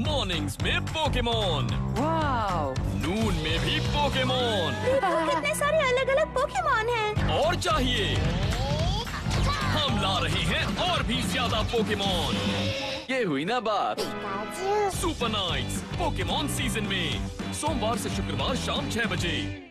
Mornings में Pokemon नून में भी पोकेमोन कितने सारे अलग अलग पोकेमोन हैं। और चाहिए। हम ला रहे हैं और भी ज़्यादा पोकेमोन ये हुई ना बात। सुपर नाइट्स पोकेमोन सीज़न में। सोमवार से शुक्रवार शाम छह बजे।